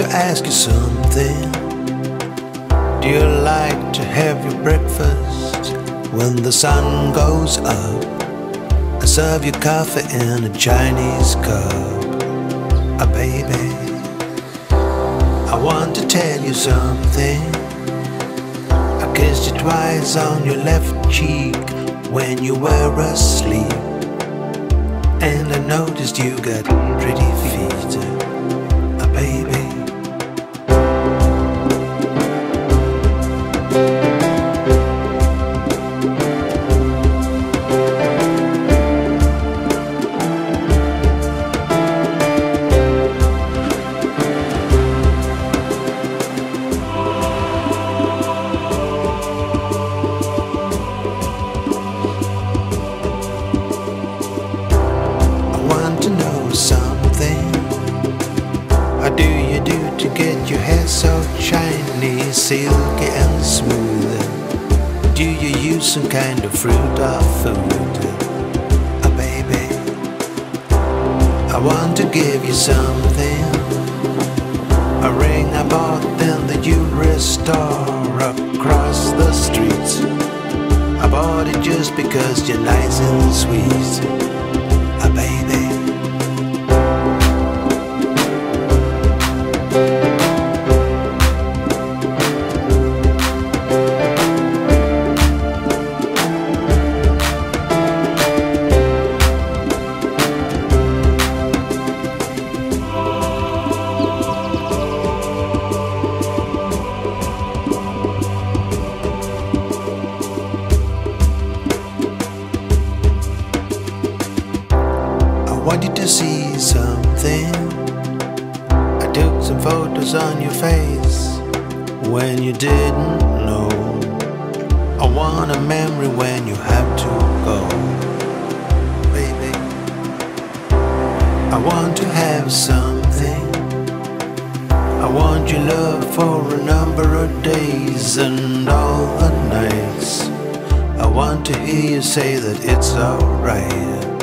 to ask you something. Do you like to have your breakfast when the sun goes up? I serve you coffee in a Chinese cup. A baby, I want to tell you something. I kissed you twice on your left cheek when you were asleep. And I noticed you got pretty feet, a baby. Get your hair so shiny, silky and smooth? Do you use some kind of fruit or food? A baby, I want to give you something. A ring I bought then the you restore across the streets. I bought it just because you're nice and sweet I want you to see something. I took some photos on your face when you didn't know. I want a memory when you have to go, baby. I want to have something. I want your love for a number of days and all the nights. I want to hear you say that it's alright.